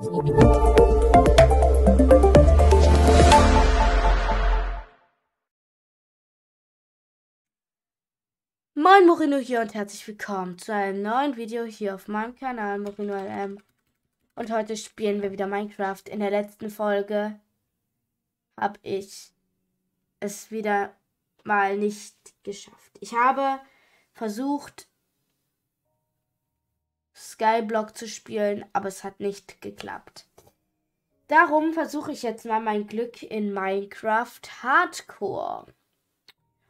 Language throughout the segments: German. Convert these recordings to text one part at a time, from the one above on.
Moin Morino hier und herzlich willkommen zu einem neuen Video hier auf meinem Kanal Morino LM. Und heute spielen wir wieder Minecraft. In der letzten Folge habe ich es wieder mal nicht geschafft. Ich habe versucht Skyblock zu spielen, aber es hat nicht geklappt. Darum versuche ich jetzt mal mein Glück in Minecraft Hardcore.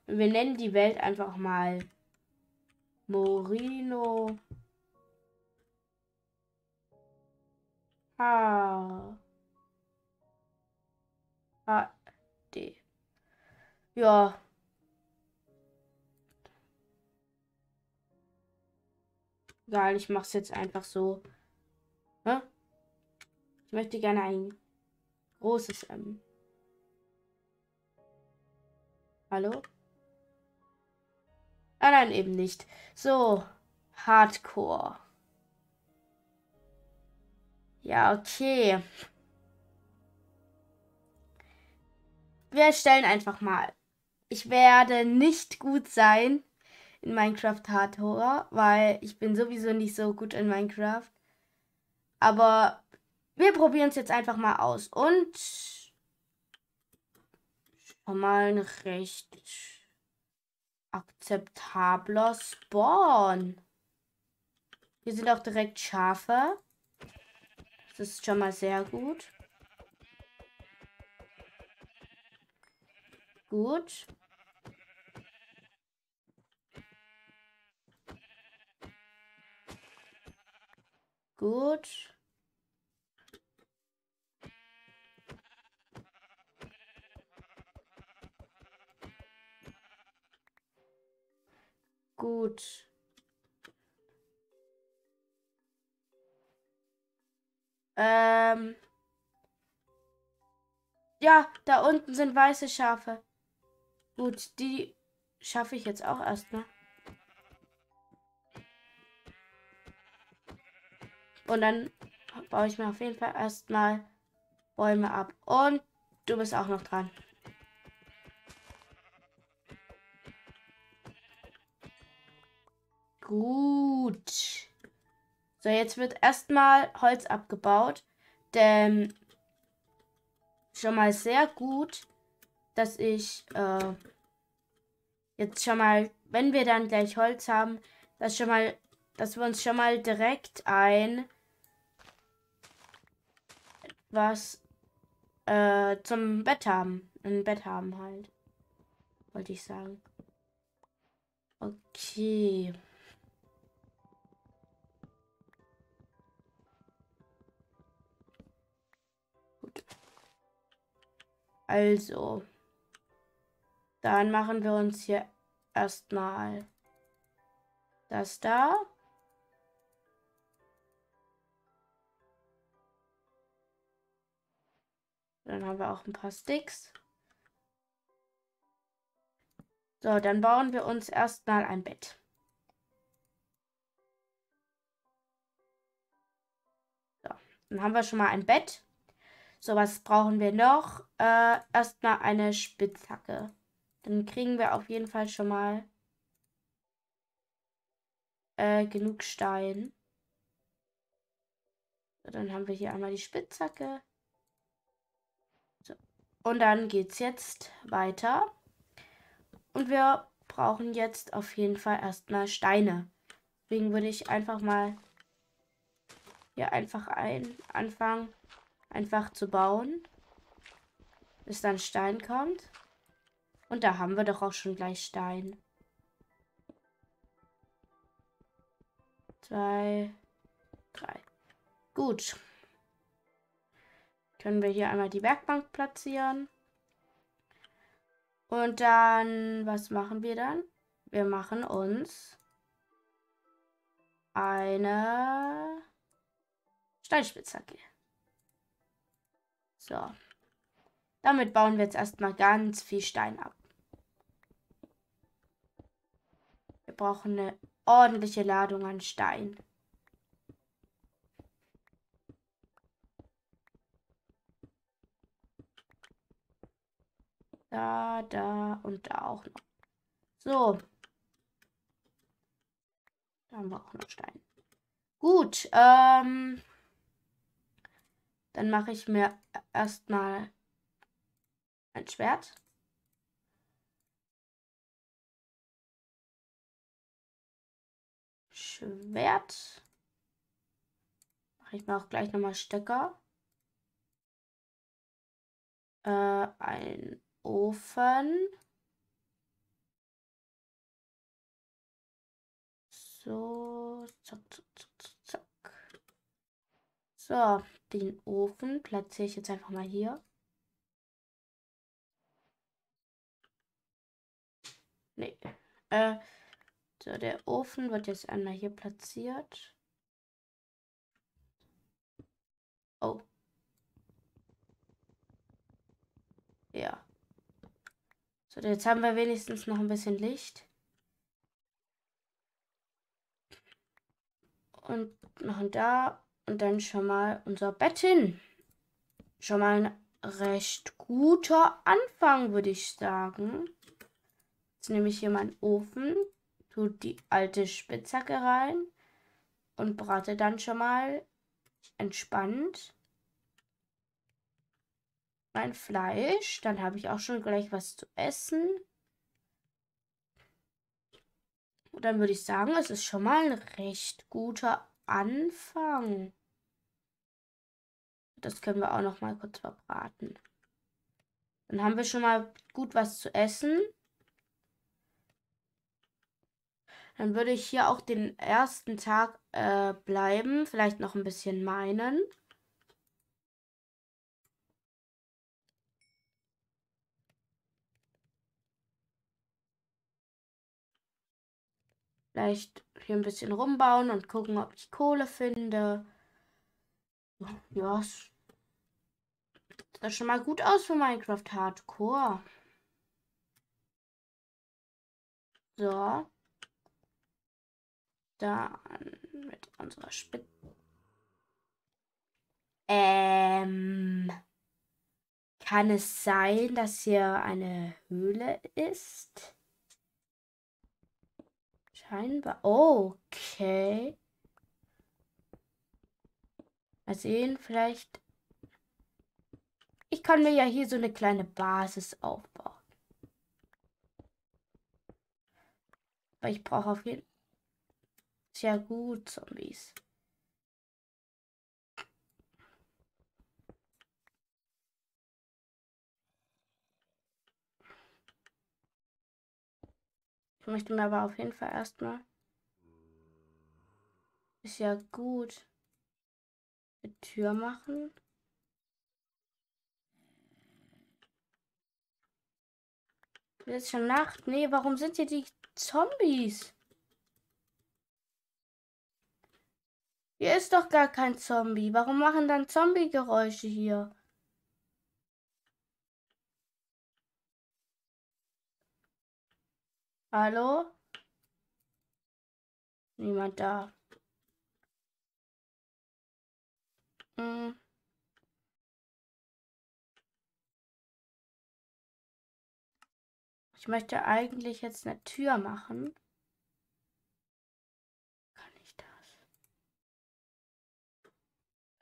Und wir nennen die Welt einfach mal Morino. H. H. D. Ja. Egal, ich mach's jetzt einfach so. Hä? Ich möchte gerne ein großes M. Hallo? Ah, nein, eben nicht. So, Hardcore. Ja, okay. Wir stellen einfach mal. Ich werde nicht gut sein in Minecraft Hardcore, weil ich bin sowieso nicht so gut in Minecraft. Aber wir probieren es jetzt einfach mal aus. Und schon mal ein recht akzeptabler Spawn. Hier sind auch direkt Schafe. Das ist schon mal sehr gut. Gut. Gut. Gut. Ähm. Ja, da unten sind weiße Schafe. Gut, die schaffe ich jetzt auch erstmal. Und dann baue ich mir auf jeden Fall erstmal Bäume ab. Und du bist auch noch dran. Gut. So, jetzt wird erstmal Holz abgebaut. Denn schon mal sehr gut, dass ich äh, jetzt schon mal, wenn wir dann gleich Holz haben, dass schon mal, dass wir uns schon mal direkt ein was äh, zum Bett haben. Ein Bett haben halt. Wollte ich sagen. Okay. Also, dann machen wir uns hier erstmal das da. Dann haben wir auch ein paar Sticks. So, dann bauen wir uns erstmal ein Bett. So, dann haben wir schon mal ein Bett. So, was brauchen wir noch? Äh, erstmal eine Spitzhacke. Dann kriegen wir auf jeden Fall schon mal äh, genug Stein. So, dann haben wir hier einmal die Spitzhacke. Und dann geht es jetzt weiter. Und wir brauchen jetzt auf jeden Fall erstmal Steine. Deswegen würde ich einfach mal hier einfach ein anfangen einfach zu bauen, bis dann Stein kommt. Und da haben wir doch auch schon gleich Stein. Zwei, drei. Gut. Können wir hier einmal die Werkbank platzieren. Und dann, was machen wir dann? Wir machen uns eine Steinspitzhacke. So. Damit bauen wir jetzt erstmal ganz viel Stein ab. Wir brauchen eine ordentliche Ladung an Stein. Da, und da auch noch. So. Da haben wir auch noch Stein. Gut, ähm, dann mache ich mir erstmal ein Schwert. Schwert. Mache ich mir auch gleich nochmal Stecker. Äh, ein Ofen. So, zack, zack, zack, zack. So, den Ofen platziere ich jetzt einfach mal hier. Nee. Äh, so, der Ofen wird jetzt einmal hier platziert. Oh. Ja. So, jetzt haben wir wenigstens noch ein bisschen Licht. Und machen da und dann schon mal unser Bett hin. Schon mal ein recht guter Anfang, würde ich sagen. Jetzt nehme ich hier meinen Ofen, tue die alte Spitzhacke rein und brate dann schon mal entspannt mein Fleisch. Dann habe ich auch schon gleich was zu essen. Und dann würde ich sagen, es ist schon mal ein recht guter Anfang. Das können wir auch noch mal kurz verbraten. Dann haben wir schon mal gut was zu essen. Dann würde ich hier auch den ersten Tag äh, bleiben. Vielleicht noch ein bisschen meinen. Vielleicht hier ein bisschen rumbauen und gucken, ob ich Kohle finde. Ja, sieht das schon mal gut aus für Minecraft Hardcore. So. Dann mit unserer Spitze. Ähm. Kann es sein, dass hier eine Höhle ist? Scheinbar. Okay. Mal sehen, vielleicht. Ich kann mir ja hier so eine kleine Basis aufbauen. Aber ich brauche auf jeden Fall. Sehr gut, Zombies. Ich möchte mir aber auf jeden Fall erstmal. Ist ja gut. Eine Tür machen. Ist schon Nacht? Nee, warum sind hier die Zombies? Hier ist doch gar kein Zombie. Warum machen dann Zombie-Geräusche hier? Hallo? Niemand da. Hm. Ich möchte eigentlich jetzt eine Tür machen. Kann ich das?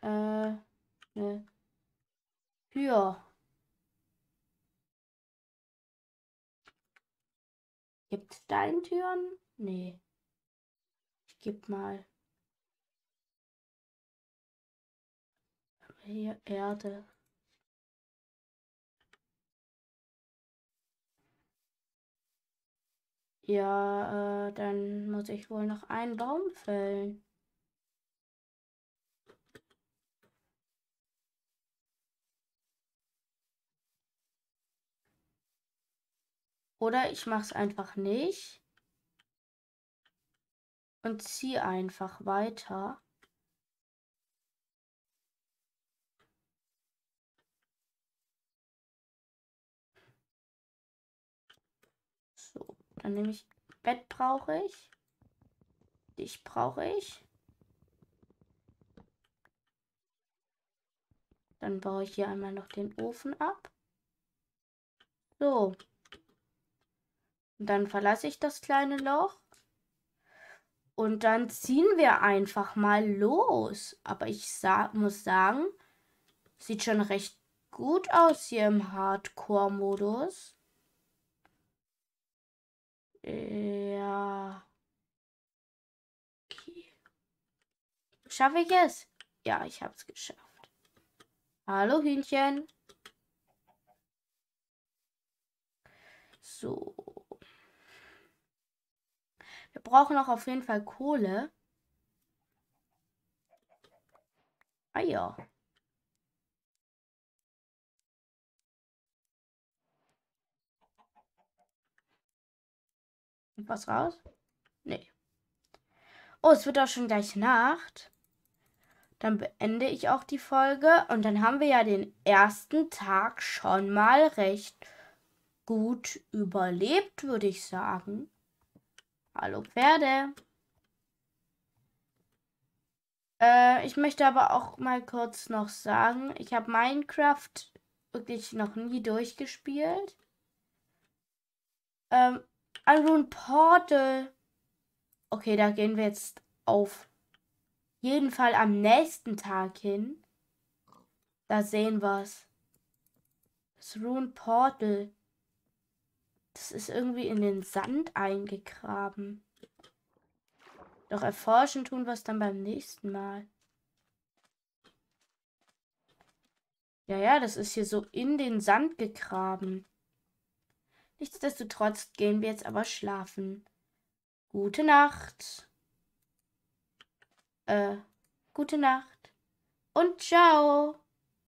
Äh, eine Tür. Gibt es Steintüren? Nee. Ich gebe mal. Hier Erde. Ja, äh, dann muss ich wohl noch einen Baum fällen. Oder ich mache es einfach nicht und ziehe einfach weiter. So, dann nehme ich Bett brauche ich. Dich brauche ich. Dann baue ich hier einmal noch den Ofen ab. So. Und dann verlasse ich das kleine Loch. Und dann ziehen wir einfach mal los. Aber ich sa muss sagen, sieht schon recht gut aus hier im Hardcore-Modus. Ja. Okay. Schaffe ich es? Ja, ich habe es geschafft. Hallo Hühnchen. So. Wir brauchen auch auf jeden Fall Kohle. Ah ja. was raus? Nee. Oh, es wird auch schon gleich Nacht. Dann beende ich auch die Folge und dann haben wir ja den ersten Tag schon mal recht gut überlebt, würde ich sagen. Hallo Pferde. Äh, ich möchte aber auch mal kurz noch sagen, ich habe Minecraft wirklich noch nie durchgespielt. Ähm, ein Portal. Okay, da gehen wir jetzt auf jeden Fall am nächsten Tag hin. Da sehen wir es. Das Rune Portal. Das ist irgendwie in den Sand eingegraben. Doch erforschen tun wir es dann beim nächsten Mal. Ja, ja, das ist hier so in den Sand gegraben. Nichtsdestotrotz gehen wir jetzt aber schlafen. Gute Nacht. Äh, gute Nacht. Und ciao.